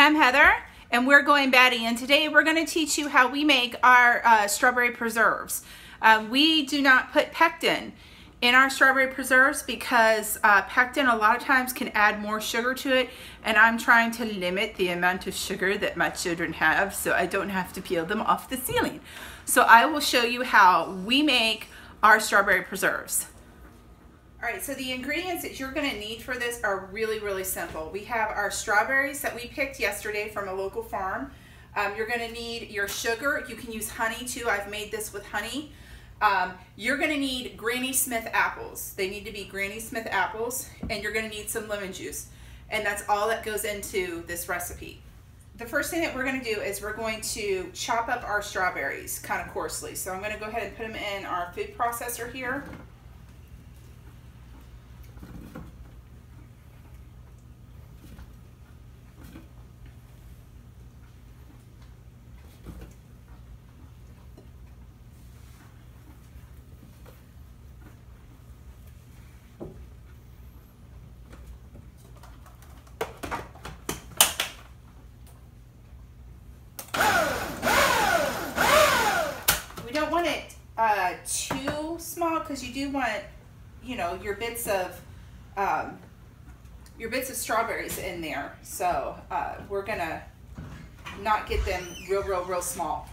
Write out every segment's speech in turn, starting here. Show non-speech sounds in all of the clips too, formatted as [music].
And I'm Heather, and we're Goin Batty, and today we're going to teach you how we make our uh, strawberry preserves. Uh, we do not put pectin in our strawberry preserves because uh, pectin a lot of times can add more sugar to it, and I'm trying to limit the amount of sugar that my children have so I don't have to peel them off the ceiling. So I will show you how we make our strawberry preserves. All right, so the ingredients that you're gonna need for this are really, really simple. We have our strawberries that we picked yesterday from a local farm. Um, you're gonna need your sugar. You can use honey too. I've made this with honey. Um, you're gonna need Granny Smith apples. They need to be Granny Smith apples, and you're gonna need some lemon juice. And that's all that goes into this recipe. The first thing that we're gonna do is we're going to chop up our strawberries kind of coarsely. So I'm gonna go ahead and put them in our food processor here. uh, too small because you do want, you know, your bits of um, your bits of strawberries in there. So uh, we're gonna not get them real, real, real small.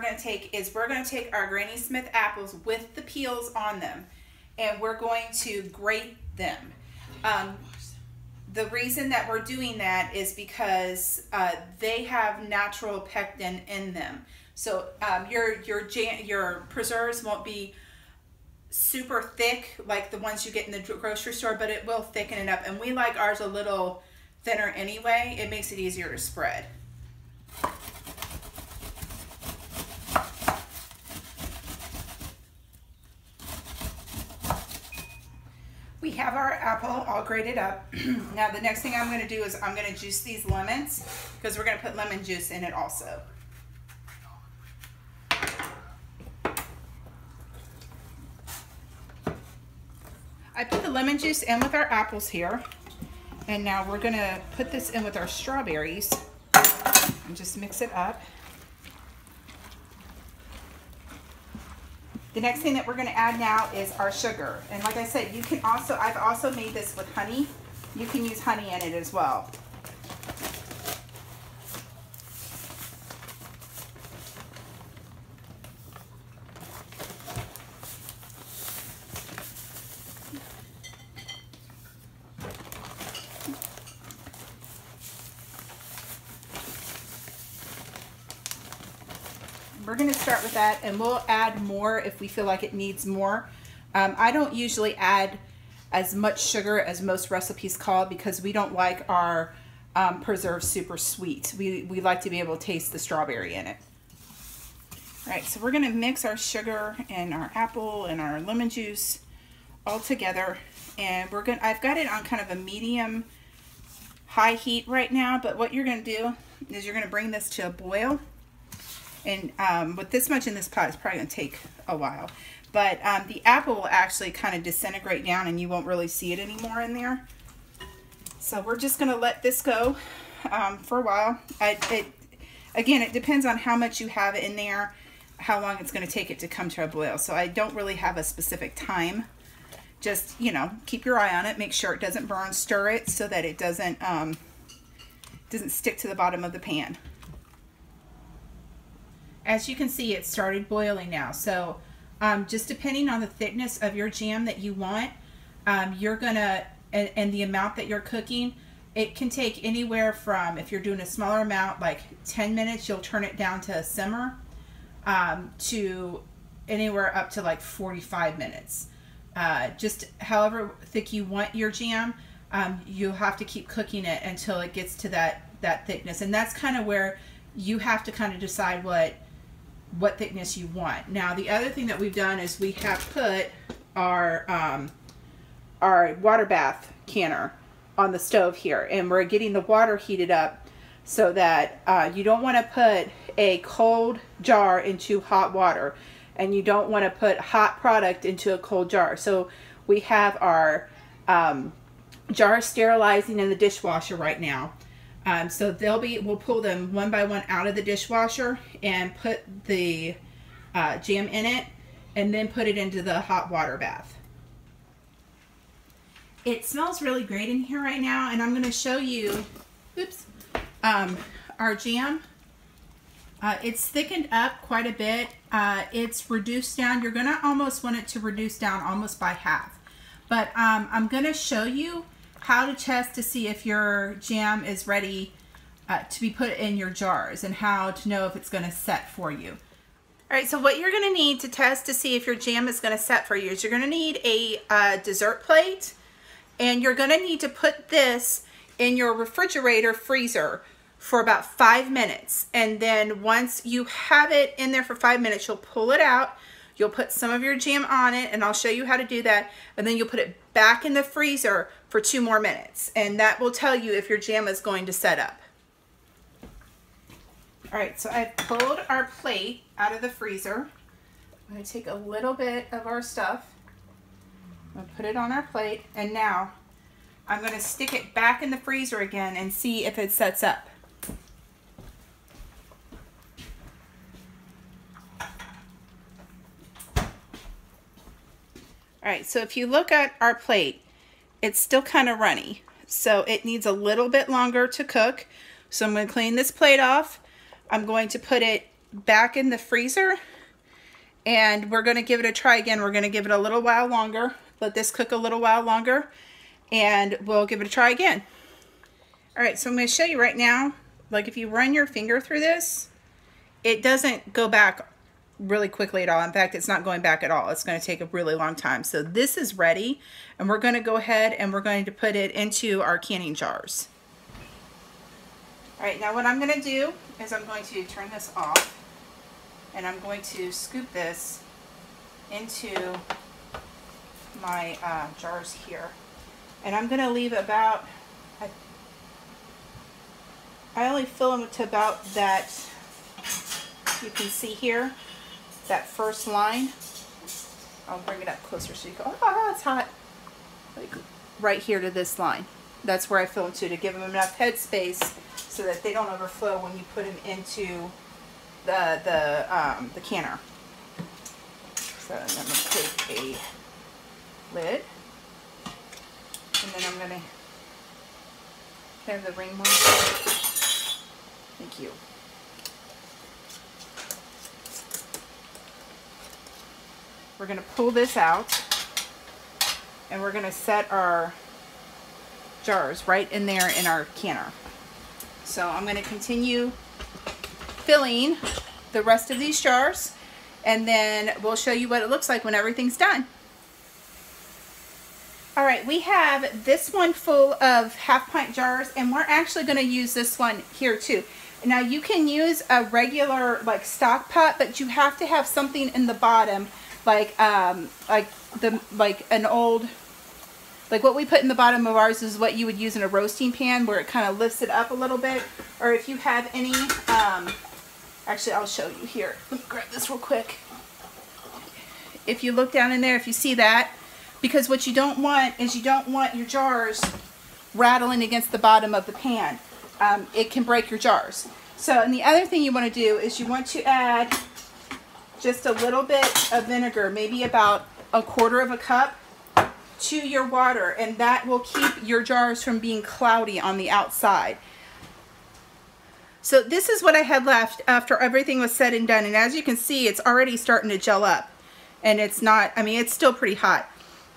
we're going take is we're going to take our Granny Smith apples with the peels on them and we're going to grate them. Um, the reason that we're doing that is because uh, they have natural pectin in them. So um, your your your preserves won't be super thick like the ones you get in the grocery store, but it will thicken it up. And we like ours a little thinner anyway. It makes it easier to spread. we have our apple all grated up. [clears throat] now the next thing I'm going to do is I'm going to juice these lemons because we're going to put lemon juice in it also. I put the lemon juice in with our apples here. And now we're going to put this in with our strawberries and just mix it up. The next thing that we're gonna add now is our sugar. And like I said, you can also, I've also made this with honey. You can use honey in it as well. We're going to start with that and we'll add more if we feel like it needs more. Um, I don't usually add as much sugar as most recipes call because we don't like our um, preserves super sweet. We, we like to be able to taste the strawberry in it. All right, so we're going to mix our sugar and our apple and our lemon juice all together. And we're to, I've got it on kind of a medium high heat right now, but what you're going to do is you're going to bring this to a boil and um, with this much in this pot, it's probably going to take a while. But um, the apple will actually kind of disintegrate down and you won't really see it anymore in there. So we're just going to let this go um, for a while. I, it, again, it depends on how much you have in there, how long it's going to take it to come to a boil. So I don't really have a specific time. Just, you know, keep your eye on it. Make sure it doesn't burn. Stir it so that it doesn't, um, doesn't stick to the bottom of the pan as you can see, it started boiling now. So um, just depending on the thickness of your jam that you want, um, you're gonna, and, and, the amount that you're cooking, it can take anywhere from, if you're doing a smaller amount, like 10 minutes, you'll turn it down to a simmer, um, to anywhere up to like 45 minutes. Uh, just however thick you want your jam, um, you have to keep cooking it until it gets to that, that thickness. And that's kind of where you have to kind of decide what what thickness you want. Now the other thing that we've done is we have put our um, our water bath canner on the stove here and we're getting the water heated up so that uh, you don't want to put a cold jar into hot water and you don't want to put hot product into a cold jar. So we have our um, jar sterilizing in the dishwasher right now. Um, so they'll be, we'll pull them one by one out of the dishwasher and put the uh, jam in it and then put it into the hot water bath. It smells really great in here right now and I'm going to show you, oops, um, our jam. Uh, it's thickened up quite a bit. Uh, it's reduced down. You're going to almost want it to reduce down almost by half. But um, I'm going to show you how to test to see if your jam is ready uh, to be put in your jars and how to know if it's going to set for you. All right, so what you're going to need to test to see if your jam is going to set for you is you're going to need a uh, dessert plate and you're going to need to put this in your refrigerator freezer for about five minutes. And then once you have it in there for five minutes, you'll pull it out. You'll put some of your jam on it, and I'll show you how to do that. And then you'll put it back in the freezer for two more minutes. And that will tell you if your jam is going to set up. All right, so I've pulled our plate out of the freezer. I'm gonna take a little bit of our stuff. I'm gonna put it on our plate, and now I'm gonna stick it back in the freezer again and see if it sets up. All right, so if you look at our plate, it's still kind of runny. So it needs a little bit longer to cook. So I'm going to clean this plate off. I'm going to put it back in the freezer and we're going to give it a try again. We're going to give it a little while longer. Let this cook a little while longer and we'll give it a try again. All right, so I'm going to show you right now, like if you run your finger through this, it doesn't go back really quickly at all. In fact, it's not going back at all. It's going to take a really long time. So this is ready and we're going to go ahead and we're going to put it into our canning jars. All right, now what I'm going to do is I'm going to turn this off and I'm going to scoop this into my uh, jars here. And I'm going to leave about, I, I only fill them to about that, you can see here, that first line. I'll bring it up closer so you go, ah, it's hot. Like right here to this line. That's where I fill them to, to give them enough headspace so that they don't overflow when you put them into the, the, um, the canner. So I'm going to take a lid and then I'm going to have the ring one. Thank you. We're going to pull this out and we're going to set our jars right in there in our canner. So I'm going to continue filling the rest of these jars and then we'll show you what it looks like when everything's done. All right, we have this one full of half pint jars and we're actually to use this one here too. Now you can use a regular like stock pot, but you have to have something in the bottom like um like the like an old like what we put in the bottom of ours is what you would use in a roasting pan where it kind of lifts it up a little bit. Or if you have any um actually I'll show you here. Let me grab this real quick. If you look down in there if you see that because what you don't want is you don't want your jars rattling against the bottom of the pan. Um, it can break your jars. So and the other thing you want to do is you want to add just a little bit of vinegar, maybe about a quarter of a cup to your water and that will keep your jars from being cloudy on the outside. So this is what I had left after everything was said and done and as you can see it's already starting to gel up and it's not, I mean it's still pretty hot.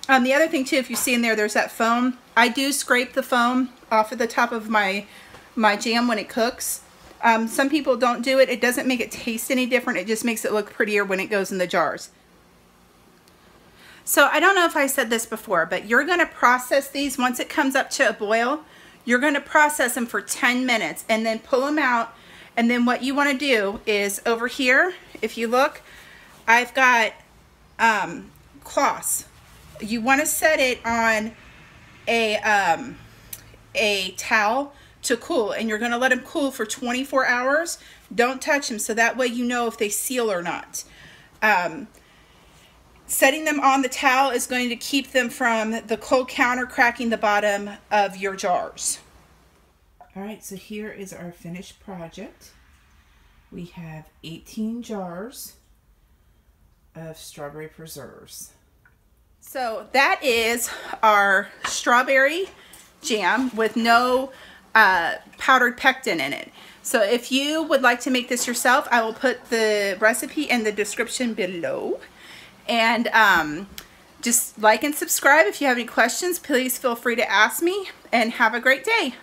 Um, the other thing too, if you see in there, there's that foam. I do scrape the foam off of the top of my, my jam when it cooks um, some people don't do it. It doesn't make it taste any different. It just makes it look prettier when it goes in the jars. So I don't know if I said this before, but you're going to process these once it comes up to a boil. You're going to process them for 10 minutes and then pull them out. And then what you want to do is over here, if you look, I've got um, cloths you want to set it on a um, a towel to cool and you're going to let them cool for 24 hours don't touch them so that way you know if they seal or not. Um, setting them on the towel is going to keep them from the cold counter cracking the bottom of your jars. All right so here is our finished project. We have 18 jars of strawberry preserves. So that is our strawberry jam with no uh, powdered pectin in it. So if you would like to make this yourself, I will put the recipe in the description below. And um, just like and subscribe. If you have any questions, please feel free to ask me. And have a great day.